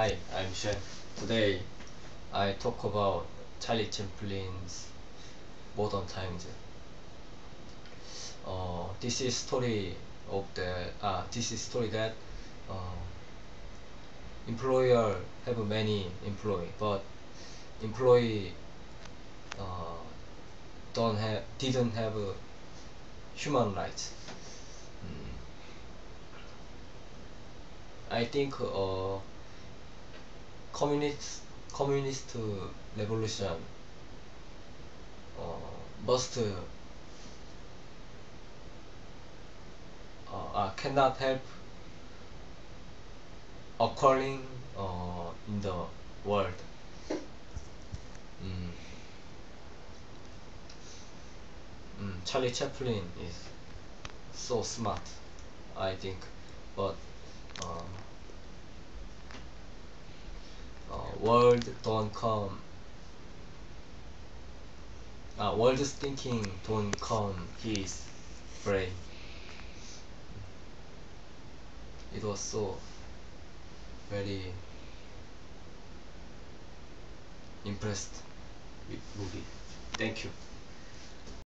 Hi, I'm Shen. Today I talk about Charlie Chaplin's Modern Times. Uh, this is story of the uh, this is story that uh, employer have many employee, but employee uh, don't have didn't have uh, human rights. Mm. I think uh, communist communist revolution uh, must uh, uh, cannot help occurring uh, in the world. Mm. Mm, Charlie Chaplin is so smart, I think, but uh, world don't come. Uh, don't come his brain. It was so very impressed with movie. Thank you.